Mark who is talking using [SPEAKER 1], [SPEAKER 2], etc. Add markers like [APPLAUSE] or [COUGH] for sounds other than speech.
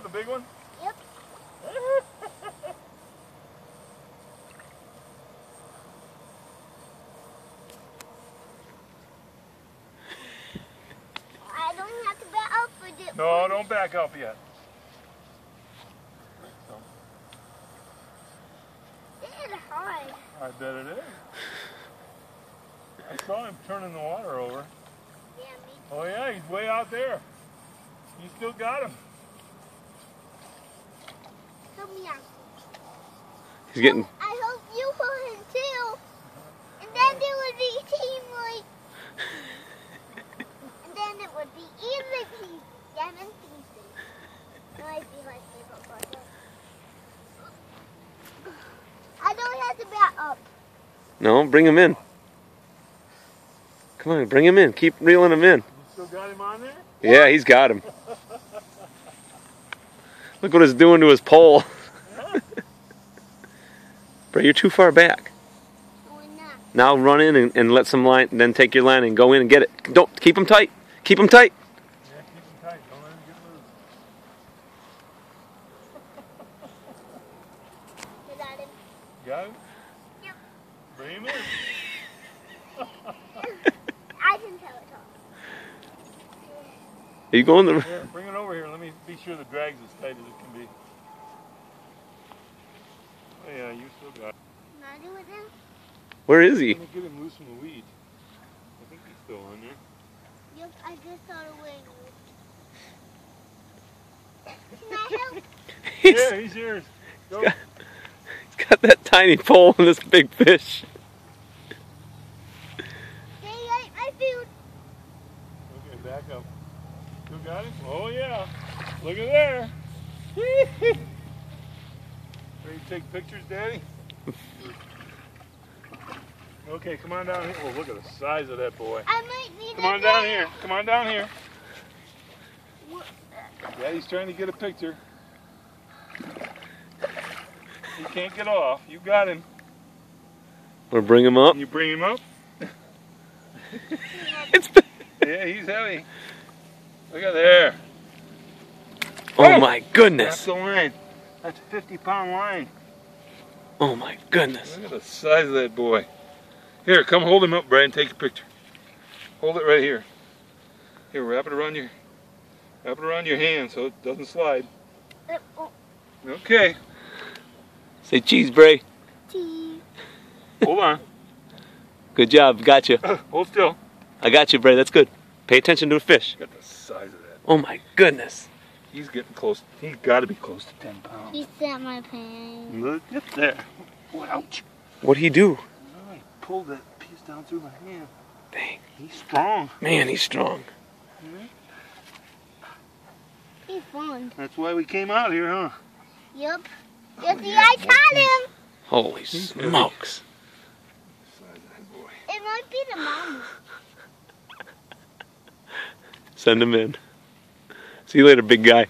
[SPEAKER 1] here, the big one?
[SPEAKER 2] Yep. I don't have to back up for this.
[SPEAKER 1] No, don't back up yet.
[SPEAKER 2] It's hard.
[SPEAKER 1] I bet it is. I saw him turning the water over.
[SPEAKER 2] Yeah, me
[SPEAKER 1] Oh yeah, he's way out there. You still got him.
[SPEAKER 2] Too. Yeah.
[SPEAKER 3] He's getting.
[SPEAKER 2] I hope you hold him too. And then it would be teamwork. [LAUGHS] and then it would be even team. Seven pieces. It might be my favorite part. I don't have to back up.
[SPEAKER 3] No, bring him in. Come on, bring him in. Keep reeling him in.
[SPEAKER 1] You still got him on there?
[SPEAKER 3] Yeah, he's got him. Look what it's doing to his pole. [LAUGHS] Bro, you're too far back.
[SPEAKER 2] No, we're not.
[SPEAKER 3] Now run in and, and let some line, then take your line and go in and get it. Don't keep them tight. Keep them tight.
[SPEAKER 1] Yeah, keep him tight. Don't let him get loose.
[SPEAKER 2] We got him.
[SPEAKER 1] Got him?
[SPEAKER 2] Yep.
[SPEAKER 1] Bring him in.
[SPEAKER 2] I can tell it all.
[SPEAKER 3] Are you going the?
[SPEAKER 1] Here, bring it over here. Let me be sure the drag's as tight as it can be. Oh yeah, you still got it.
[SPEAKER 2] Can I do it now?
[SPEAKER 3] Where is he?
[SPEAKER 1] Let me get him loose from the weed. I think he's still on there.
[SPEAKER 2] Yep, I just saw the wing. Can I help? [LAUGHS]
[SPEAKER 3] He's
[SPEAKER 1] Yeah, he's yours. Go.
[SPEAKER 3] got that tiny pole and this big fish.
[SPEAKER 2] They ate my food.
[SPEAKER 1] Okay, back up. You got him? Oh yeah. Look at there. [LAUGHS] Ready to take pictures, Daddy? Okay, come on down here. Oh, look at the size of that boy.
[SPEAKER 2] I might need
[SPEAKER 1] Come on
[SPEAKER 2] a
[SPEAKER 1] down here. Come on down here.
[SPEAKER 2] What-
[SPEAKER 1] Daddy's trying to get a picture. He can't get off. You got him.
[SPEAKER 3] We'll bring him up.
[SPEAKER 1] Can you bring him up? [LAUGHS]
[SPEAKER 3] It's.
[SPEAKER 1] Yeah, he's heavy. Look at there.
[SPEAKER 3] Oh my goodness.
[SPEAKER 1] That's
[SPEAKER 3] goodness.
[SPEAKER 1] the line. That's a 50 pound line.
[SPEAKER 3] Oh my goodness.
[SPEAKER 1] Look at the size of that boy. Here, come hold him up, Brian. Take a picture. Hold it right here. Here, wrap it around your wrap it around your hand so it doesn't slide.
[SPEAKER 2] Uh,
[SPEAKER 1] Okay.
[SPEAKER 3] Say cheese, Bray.
[SPEAKER 2] tea.
[SPEAKER 1] Hold on.
[SPEAKER 3] Good job. Got you.
[SPEAKER 1] Hold still.
[SPEAKER 3] I got you, Bray. That's good. Pay attention to the fish.
[SPEAKER 1] Look at the size of that.
[SPEAKER 3] Oh my goodness.
[SPEAKER 1] He's getting close. He's got to be close to 10 pounds.
[SPEAKER 2] He set my pants.
[SPEAKER 1] Look at there. Ouch.
[SPEAKER 3] What'd he do?
[SPEAKER 1] Oh, he pulled that piece down through my hand.
[SPEAKER 3] Dang.
[SPEAKER 1] He's strong.
[SPEAKER 3] Man, he's strong. Hmm?
[SPEAKER 2] He's fun.
[SPEAKER 1] That's why we came out here, huh?
[SPEAKER 2] Yep.
[SPEAKER 1] Oh,
[SPEAKER 2] Yes, see,
[SPEAKER 1] yeah.
[SPEAKER 2] I caught him.
[SPEAKER 3] Holy
[SPEAKER 1] He's
[SPEAKER 3] smokes.
[SPEAKER 1] Size of that boy.
[SPEAKER 2] It might be the mama.
[SPEAKER 3] Send him in. See you later, big guy.